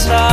stars.